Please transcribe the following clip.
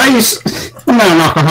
ai não.